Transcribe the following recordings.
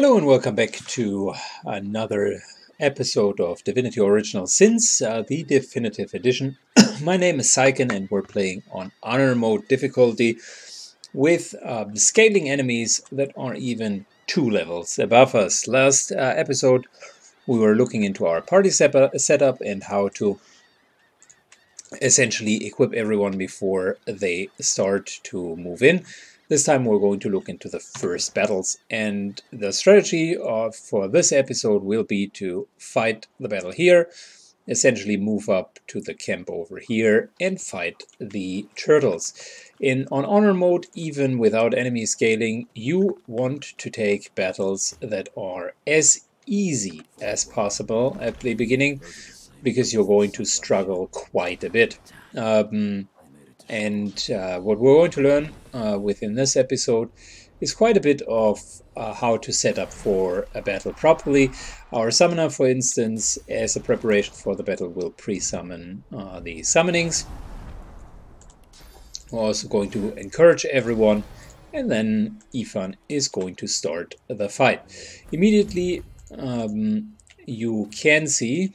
Hello and welcome back to another episode of Divinity Original Sins, uh, the definitive edition. My name is Syken and we're playing on honor mode difficulty with uh, scaling enemies that are even two levels above us. Last uh, episode we were looking into our party setup and how to essentially equip everyone before they start to move in. This time we're going to look into the first battles and the strategy of, for this episode will be to fight the battle here, essentially move up to the camp over here and fight the turtles. In On Honor mode, even without enemy scaling, you want to take battles that are as easy as possible at the beginning because you're going to struggle quite a bit. Um, and uh, what we're going to learn uh, within this episode is quite a bit of uh, how to set up for a battle properly. Our summoner, for instance, as a preparation for the battle, will pre-summon uh, the summonings. We're also going to encourage everyone, and then Ifan is going to start the fight. Immediately, um, you can see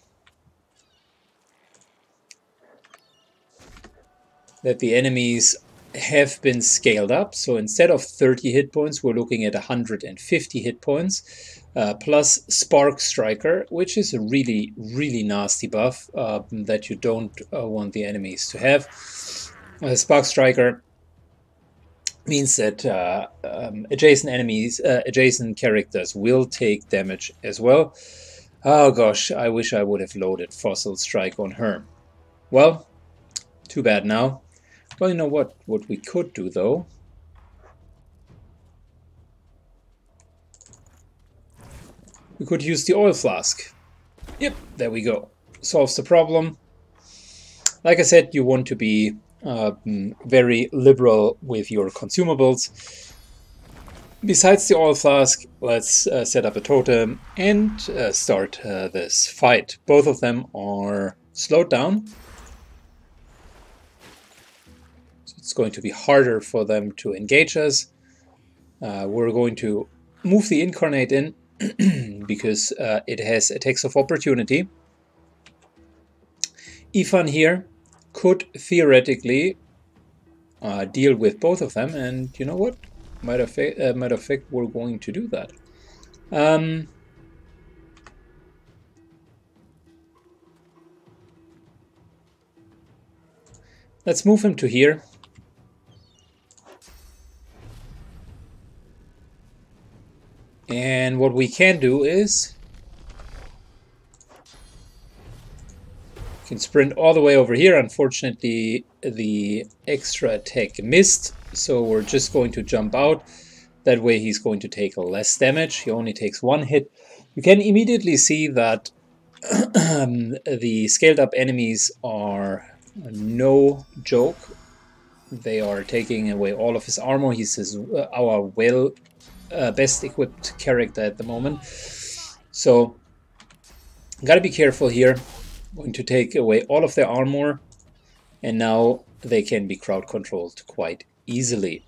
that the enemies have been scaled up. So instead of 30 hit points, we're looking at 150 hit points. Uh, plus Spark Striker, which is a really, really nasty buff uh, that you don't uh, want the enemies to have. Uh, Spark Striker means that uh, um, adjacent enemies, uh, adjacent characters will take damage as well. Oh gosh, I wish I would have loaded Fossil Strike on her. Well, too bad now. Well, you know what? What we could do, though... We could use the oil flask. Yep, there we go. Solves the problem. Like I said, you want to be uh, very liberal with your consumables. Besides the oil flask, let's uh, set up a totem and uh, start uh, this fight. Both of them are slowed down it's going to be harder for them to engage us. Uh, we're going to move the incarnate in because uh, it has attacks of opportunity. Ifan here could theoretically uh, deal with both of them, and you know what? Matter of, fact, uh, matter of fact we're going to do that. Um, let's move him to here. And what we can do is can sprint all the way over here. Unfortunately, the extra attack missed, so we're just going to jump out. That way he's going to take less damage. He only takes one hit. You can immediately see that the scaled up enemies are no joke. They are taking away all of his armor. He uh, our well uh, best equipped character at the moment. So, gotta be careful here. Going to take away all of their armor, and now they can be crowd controlled quite easily.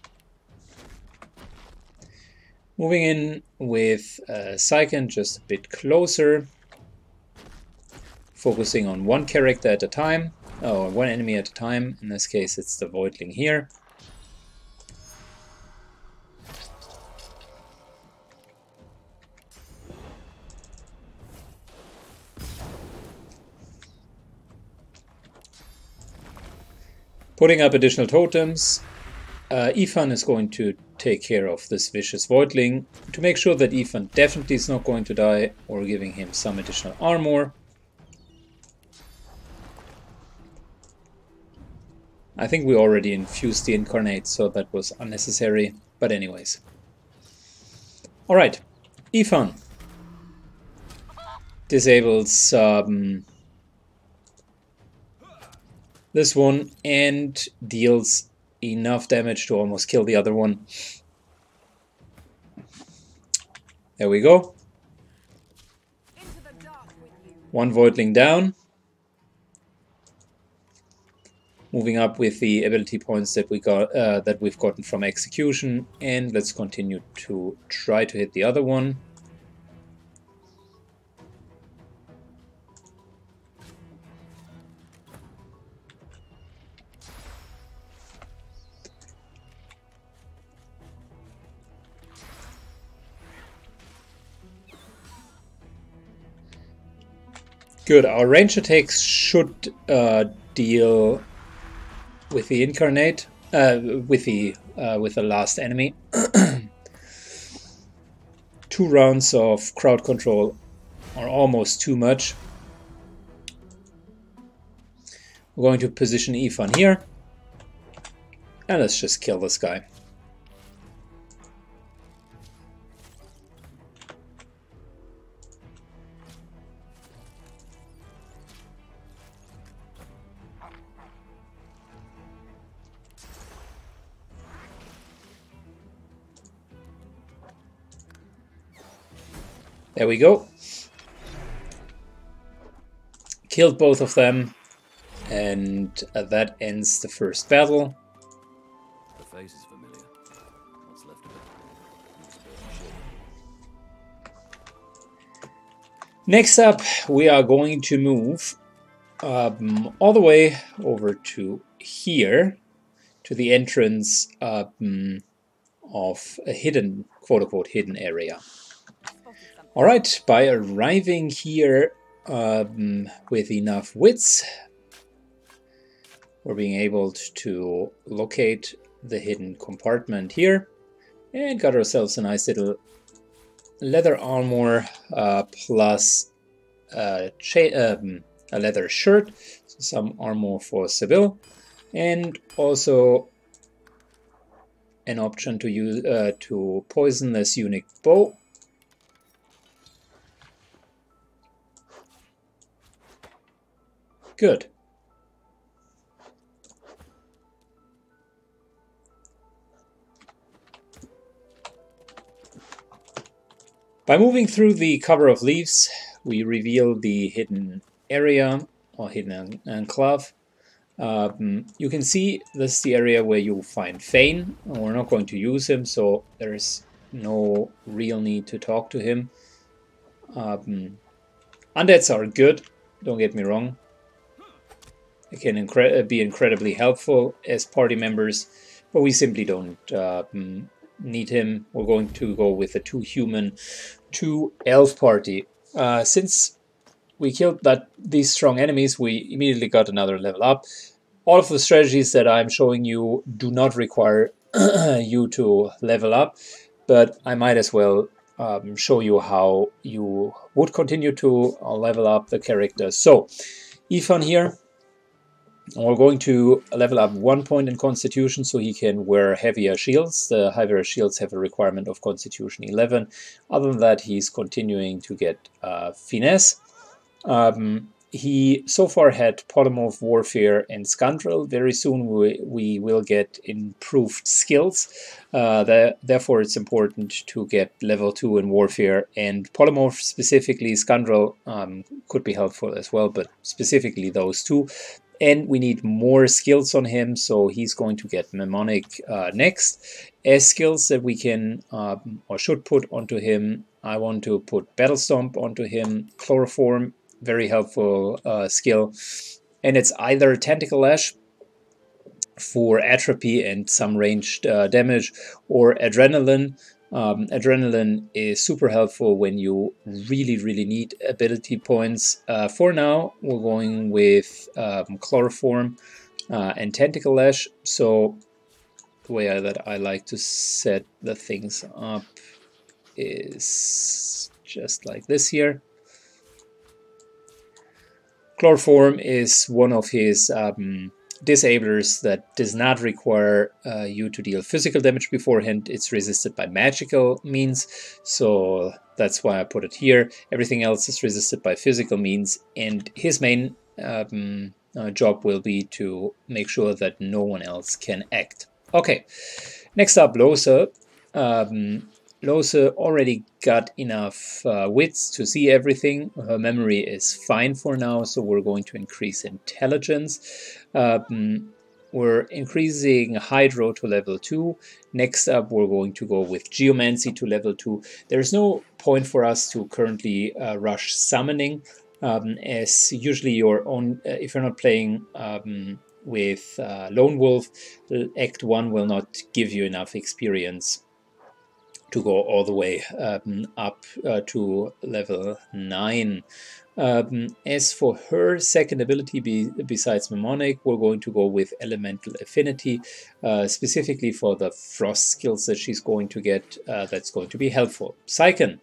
Moving in with uh, Syken just a bit closer, focusing on one character at a time, or one enemy at a time. In this case, it's the Voidling here. Putting up additional totems, uh, Ifan is going to take care of this vicious voidling to make sure that Ifan definitely is not going to die or giving him some additional armor. I think we already infused the incarnate, so that was unnecessary. But anyways. Alright, Ifan disables um, this one and deals enough damage to almost kill the other one. There we go. One Voidling down. Moving up with the ability points that we got uh, that we've gotten from execution, and let's continue to try to hit the other one. Good, our range attacks should uh, deal with the incarnate, uh, with the uh, with the last enemy. Two rounds of crowd control are almost too much. We're going to position Ifan here. And let's just kill this guy. There we go. Killed both of them. And uh, that ends the first battle. The face is familiar. What's left of it? Next up, we are going to move um, all the way over to here, to the entrance um, of a hidden, quote-unquote, hidden area. Alright, by arriving here um, with enough wits, we're being able to locate the hidden compartment here. And got ourselves a nice little leather armor uh, plus a, um, a leather shirt, so some armor for Sebille, and also an option to use uh, to poison this unique bow Good. By moving through the cover of leaves, we reveal the hidden area or hidden enclave. Um, you can see this is the area where you find Fane. We're not going to use him, so there's no real need to talk to him. Um, undeads are good, don't get me wrong. They can incre uh, be incredibly helpful as party members, but we simply don't uh, need him. We're going to go with a two human, two elf party. Uh, since we killed that these strong enemies, we immediately got another level up. All of the strategies that I'm showing you do not require you to level up, but I might as well um, show you how you would continue to level up the character. So, Ifan here, we're going to level up one point in Constitution so he can wear heavier shields. The heavier shields have a requirement of Constitution 11. Other than that, he's continuing to get uh, Finesse. Um, he so far had Polymorph, Warfare, and Scoundrel. Very soon we, we will get improved skills. Uh, the, therefore, it's important to get level 2 in Warfare. And Polymorph, specifically Scoundrel um, could be helpful as well, but specifically those two and we need more skills on him so he's going to get mnemonic uh, next. As skills that we can um, or should put onto him I want to put battle stomp onto him chloroform very helpful uh, skill. And it's either tentacle lash for atrophy and some ranged uh, damage or adrenaline um, adrenaline is super helpful when you really, really need ability points. Uh, for now, we're going with um, Chloroform uh, and Tentacle Lash. So the way I, that I like to set the things up is just like this here. Chloroform is one of his um, disablers that does not require uh, you to deal physical damage beforehand. It's resisted by magical means, so that's why I put it here. Everything else is resisted by physical means, and his main um, uh, job will be to make sure that no one else can act. Okay, next up, Lohse. Um, Lohse already got enough uh, wits to see everything. Her memory is fine for now, so we're going to increase intelligence. Um, we're increasing Hydro to level 2. Next up, we're going to go with Geomancy to level 2. There's no point for us to currently uh, rush Summoning, um, as usually your own, uh, if you're not playing um, with uh, Lone Wolf, Act 1 will not give you enough experience to go all the way um, up uh, to level 9. Um, as for her second ability be, besides Mnemonic, we're going to go with Elemental Affinity, uh, specifically for the frost skills that she's going to get, uh, that's going to be helpful. Syken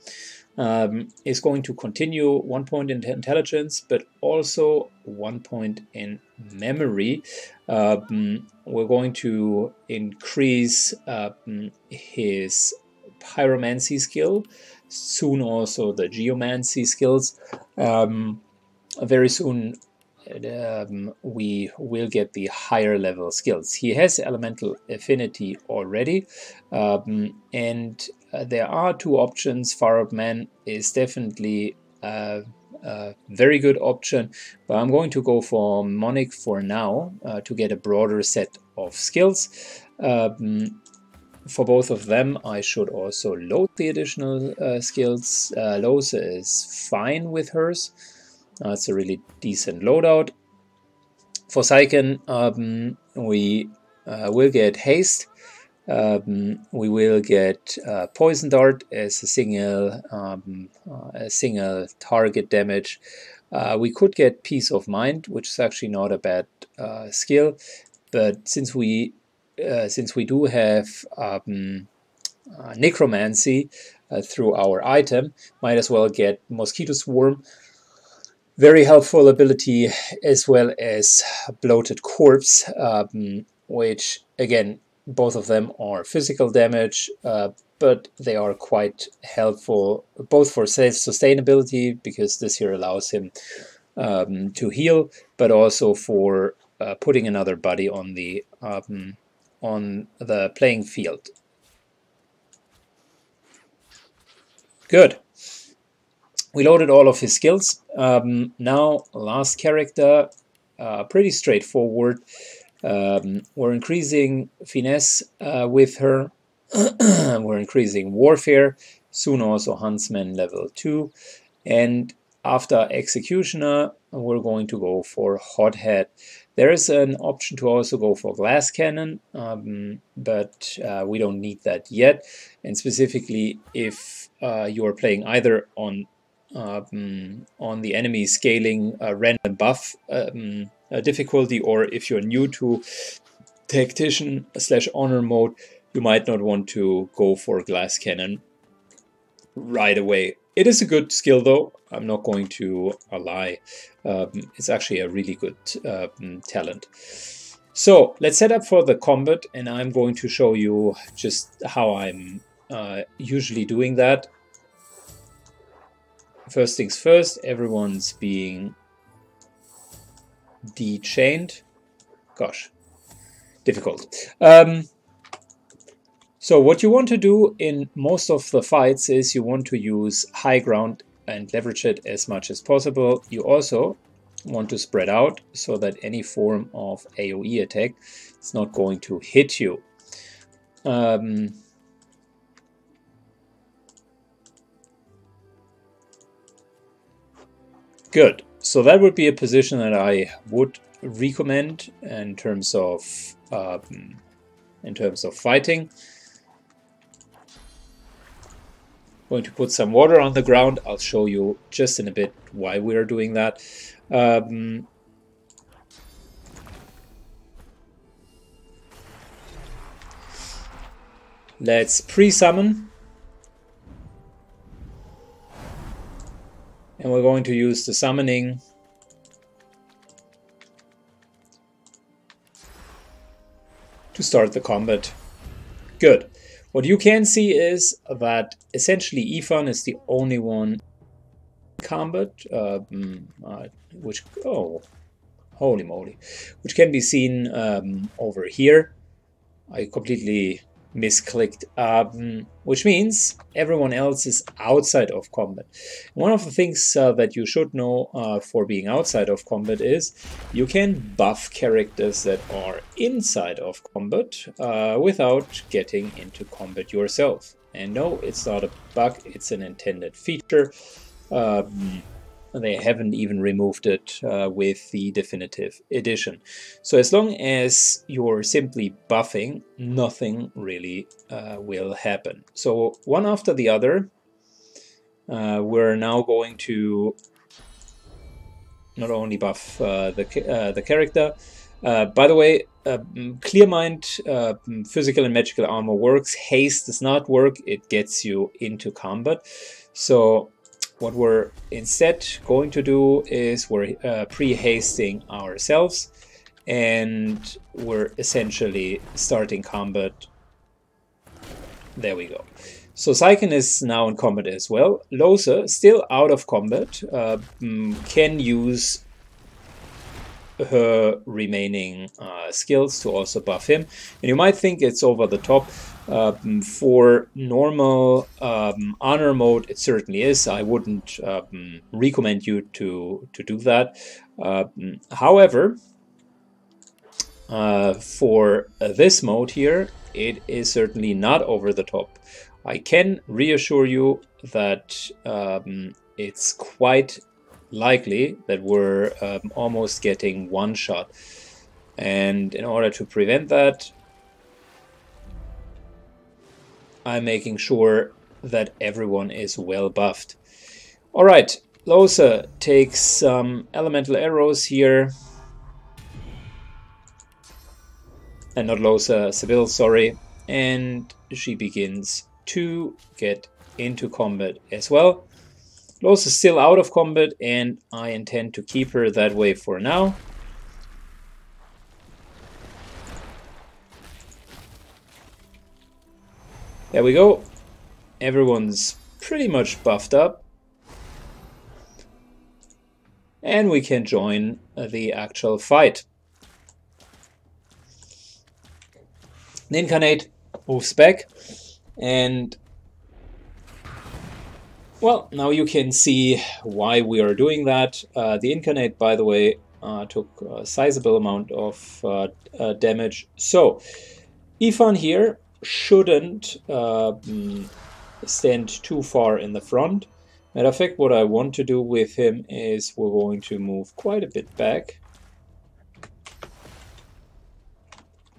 um, is going to continue one point in intelligence, but also one point in memory. Um, we're going to increase um, his pyromancy skill, soon also the geomancy skills. Um, very soon um, we will get the higher level skills. He has elemental affinity already, um, and uh, there are two options. Far Man is definitely a, a, very good option, but I'm going to go for Mnemonic for now uh, to get a broader set of skills. Um, for both of them, I should also load the additional uh, skills. Uh, is fine with hers. That's a really decent loadout. For Syken, um, we uh, will get Haste. Um, we will get uh, Poison Dart as a single, um, uh, a single target damage. Uh, we could get Peace of Mind, which is actually not a bad uh, skill, but since we uh, since we do have um, uh, necromancy uh, through our item, might as well get mosquito swarm. Very helpful ability as well as bloated corpse, um, which again both of them are physical damage, uh, but they are quite helpful both for self sustainability because this here allows him um, to heal, but also for uh, putting another body on the um, on the playing field. Good. We loaded all of his skills. Um, now, last character, uh, pretty straightforward. Um, we're increasing finesse uh, with her. we're increasing warfare, soon also huntsman level 2. And after executioner, we're going to go for hothead. There is an option to also go for glass cannon, um, but uh, we don't need that yet. And specifically, if uh, you are playing either on um, on the enemy scaling random buff um, difficulty, or if you're new to tactician slash honor mode, you might not want to go for glass cannon right away. It is a good skill though, I'm not going to lie. Um, it's actually a really good um, talent. So let's set up for the combat and I'm going to show you just how I'm uh, usually doing that. First things first, everyone's being dechained. Gosh, difficult. Um, so what you want to do in most of the fights is you want to use high ground and leverage it as much as possible. You also want to spread out so that any form of AoE attack is not going to hit you. Um, good. So that would be a position that I would recommend in terms of um, in terms of fighting. Going to put some water on the ground. I'll show you just in a bit why we're doing that. Um, let's pre-summon. And we're going to use the summoning to start the combat. Good. What you can see is that essentially Ifan is the only one combat, um, uh, which, oh, holy moly, which can be seen um, over here. I completely misclicked, um, which means everyone else is outside of combat. One of the things uh, that you should know uh, for being outside of combat is you can buff characters that are inside of combat uh, without getting into combat yourself. And no, it's not a bug, it's an intended feature. Um, they haven't even removed it uh, with the definitive edition. So as long as you're simply buffing, nothing really uh, will happen. So one after the other, uh, we're now going to not only buff uh, the, uh, the character, uh, by the way, uh, Clear Mind, uh, physical and magical armor works. Haste does not work. It gets you into combat. So what we're instead going to do is we're uh, pre-hasting ourselves and we're essentially starting combat. There we go. So Syken is now in combat as well. Lohse, still out of combat, uh, can use her remaining uh, skills to also buff him. And you might think it's over the top. Um, for normal um, honor mode, it certainly is. I wouldn't um, recommend you to, to do that. Uh, however, uh, for this mode here, it is certainly not over the top. I can reassure you that um, it's quite likely that we're um, almost getting one shot. And in order to prevent that, I'm making sure that everyone is well buffed. Alright, Lohse takes some elemental arrows here. And not Lohse, Sebille, sorry. And she begins to get into combat as well. Lohse is still out of combat and I intend to keep her that way for now. There we go. Everyone's pretty much buffed up. And we can join the actual fight. The Incarnate moves back and well, now you can see why we are doing that. Uh, the Incarnate, by the way, uh, took a sizable amount of uh, uh damage. So, Ifan here shouldn't um, stand too far in the front. Matter of fact, what I want to do with him is we're going to move quite a bit back.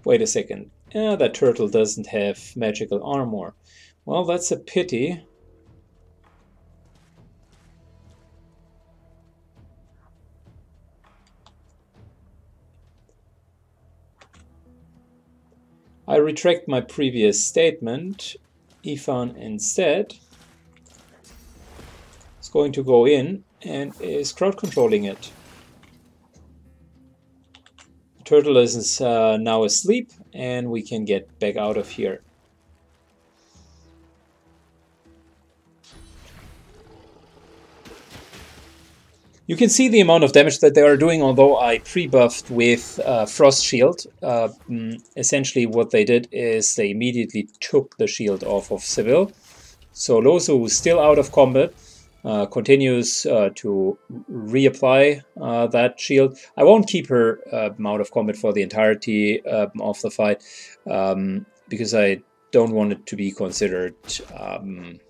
Wait a second. Yeah, that turtle doesn't have magical armor. Well, that's a pity. I retract my previous statement. Ifan instead is going to go in and is crowd controlling it. The turtle is uh, now asleep and we can get back out of here. You can see the amount of damage that they are doing, although I pre-buffed with uh, Frost Shield. Uh, mm, essentially what they did is they immediately took the shield off of Sebille. So Lohse, who's still out of combat, uh, continues uh, to reapply uh, that shield. I won't keep her um, out of combat for the entirety um, of the fight, um, because I don't want it to be considered um,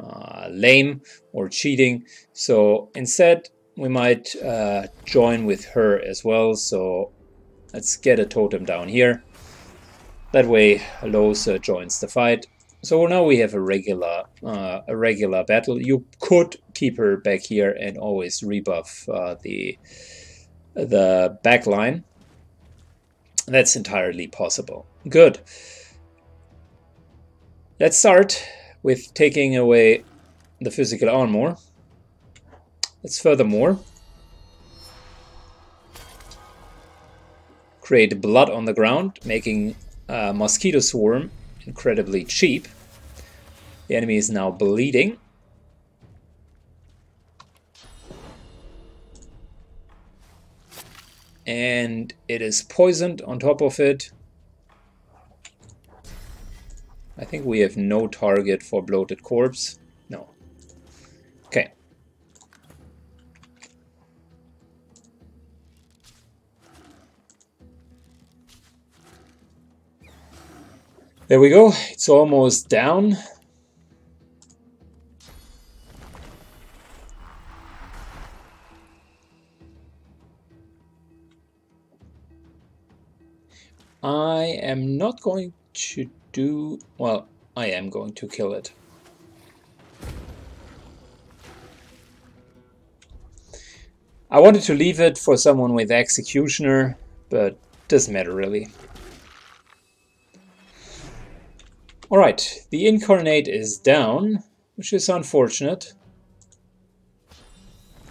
uh, lame or cheating. So instead, we might uh, join with her as well. So let's get a totem down here. That way Lohse joins the fight. So now we have a regular uh, a regular battle. You could keep her back here and always rebuff uh, the the back line. That's entirely possible. Good. Let's start with taking away the physical armor. Let's furthermore create blood on the ground, making mosquito swarm incredibly cheap. The enemy is now bleeding. And it is poisoned on top of it. I think we have no target for bloated corpse. No. Okay. There we go. It's almost down. I am not going to do... Well, I am going to kill it. I wanted to leave it for someone with Executioner, but doesn't matter really. Alright, the Incarnate is down, which is unfortunate.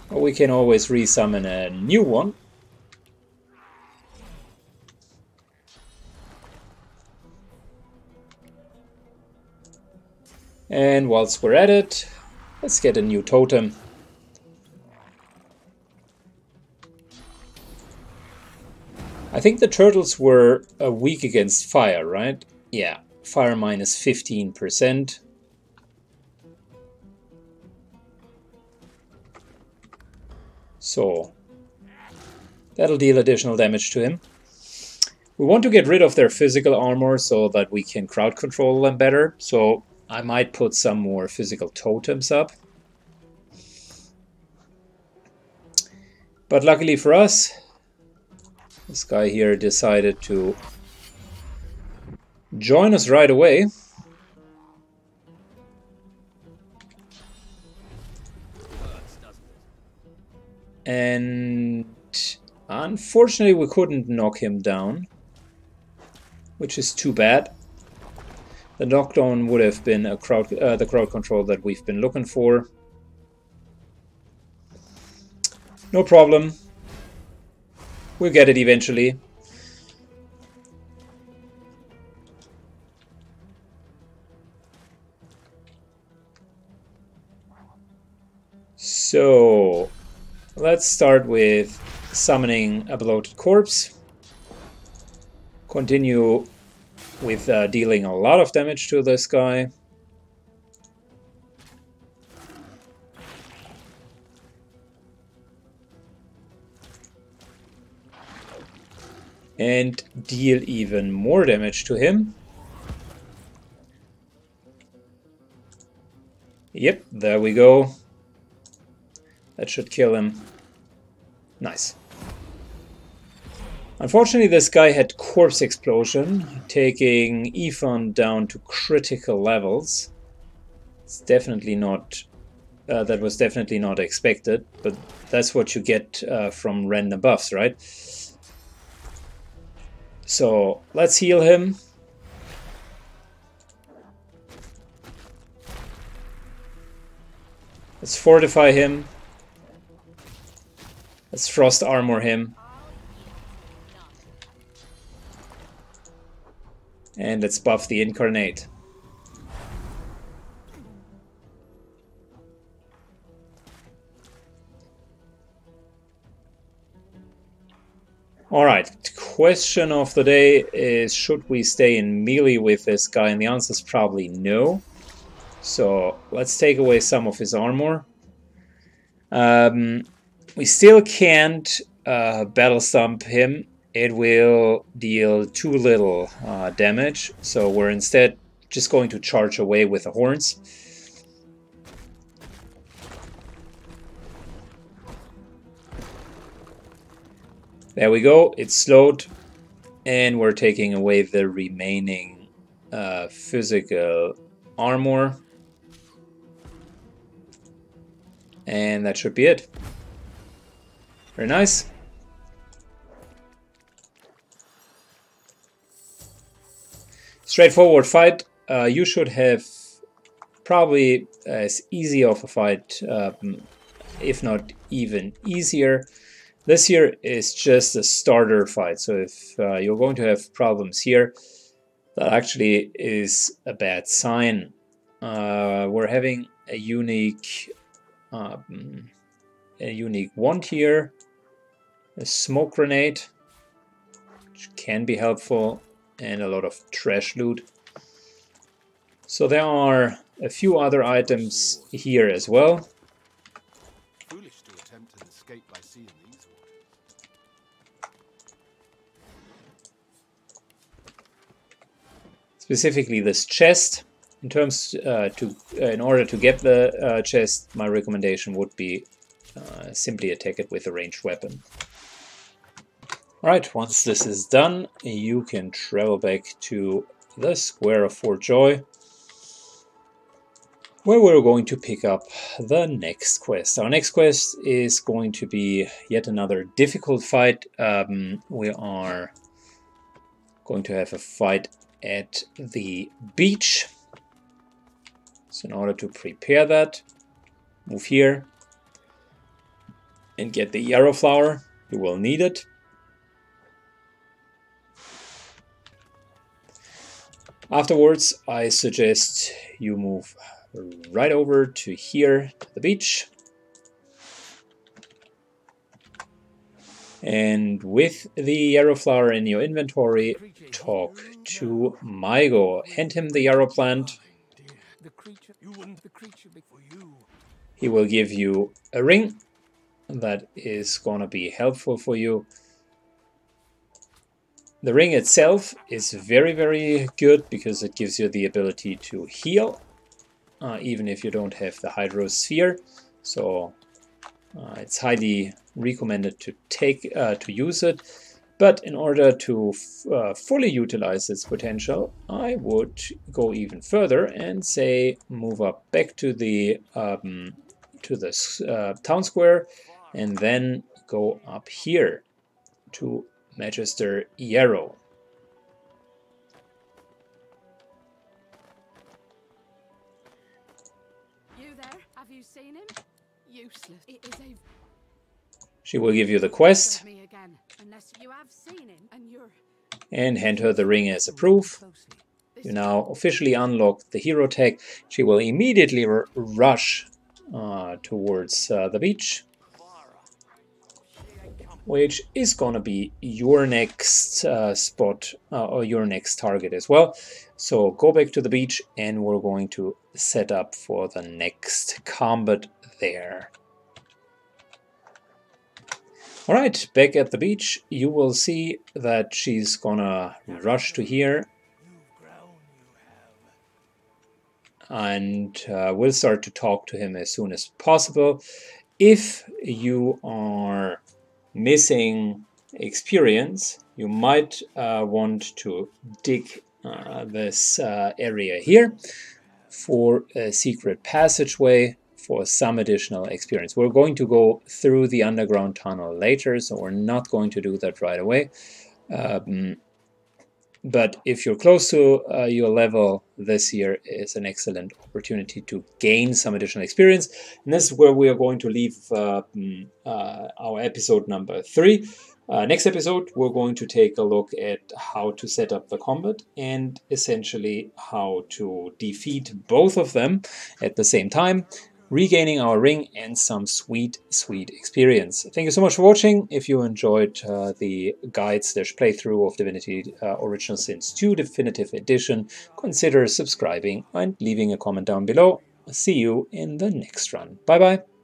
But we can always resummon a new one. And whilst we're at it, let's get a new totem. I think the turtles were a weak against fire, right? Yeah, fire minus 15%. So, that'll deal additional damage to him. We want to get rid of their physical armor so that we can crowd control them better. So I might put some more physical totems up. But luckily for us, this guy here decided to join us right away. And unfortunately we couldn't knock him down, which is too bad. The knockdown would have been a crowd, uh, the crowd control that we've been looking for. No problem. We'll get it eventually. So, let's start with summoning a bloated corpse. Continue with uh, dealing a lot of damage to this guy. and deal even more damage to him. Yep, there we go. That should kill him. Nice. Unfortunately, this guy had Corpse Explosion, taking Ifan down to critical levels. It's definitely not... Uh, that was definitely not expected, but that's what you get uh, from random buffs, right? So let's heal him. Let's fortify him. Let's frost armor him. And let's buff the incarnate. Alright, question of the day is should we stay in melee with this guy? And the answer is probably no. So let's take away some of his armor. Um, we still can't uh, battle stomp him. It will deal too little uh, damage. So we're instead just going to charge away with the horns. There we go, it's slowed, and we're taking away the remaining uh, physical armor. And that should be it. Very nice. Straightforward fight. Uh, you should have probably as easy of a fight, um, if not even easier. This here is just a starter fight, so if uh, you're going to have problems here, that actually is a bad sign. Uh, we're having a unique um, a unique wand here, a smoke grenade, which can be helpful, and a lot of trash loot. So there are a few other items here as well. specifically this chest. In terms uh, to uh, in order to get the uh, chest, my recommendation would be uh, simply attack it with a ranged weapon. Alright, once this is done, you can travel back to the Square of Fort Joy, where we're going to pick up the next quest. Our next quest is going to be yet another difficult fight. Um, we are going to have a fight at the beach. So in order to prepare that, move here and get the yarrow flower. You will need it. Afterwards, I suggest you move right over to here, to the beach. And with the yarrow flower in your inventory, talk to Migo. Hand him the yarrow plant. He will give you a ring that is gonna be helpful for you. The ring itself is very, very good because it gives you the ability to heal, uh, even if you don't have the hydrosophist. So uh, it's highly recommended to take uh, to use it. But in order to uh, fully utilize its potential, I would go even further and say move up back to the um, to the uh, town square, and then go up here to Magister Yarrow. You there? Have you seen him? Useless. It is a She will give you the quest again. You have seen him and you're and hand her the ring as a proof. You now officially unlock the hero tag. She will immediately r- rush uh, towards uh, the beach, which is gonna be your next uh, spot uh, or your next target as well. So go back to the beach and we're going to set up for the next combat there. Alright, back at the beach, you will see that she's gonna rush to here and uh, we'll start to talk to him as soon as possible. If you are missing experience, you might uh, want to dig uh, this uh, area here for a secret passageway for some additional experience. We're going to go through the underground tunnel later, so we're not going to do that right away. Um, but if you're close to uh, your level, this year is an excellent opportunity to gain some additional experience. And this is where we are going to leave uh, mm, uh, our episode number three. Uh, next episode, we're going to take a look at how to set up the combat and essentially how to defeat both of them at the same time regaining our ring and some sweet, sweet experience. Thank you so much for watching. If you enjoyed uh, the guide slash playthrough of Divinity uh, Original Sins 2 Definitive Edition, consider subscribing and leaving a comment down below. See you in the next run. Bye bye.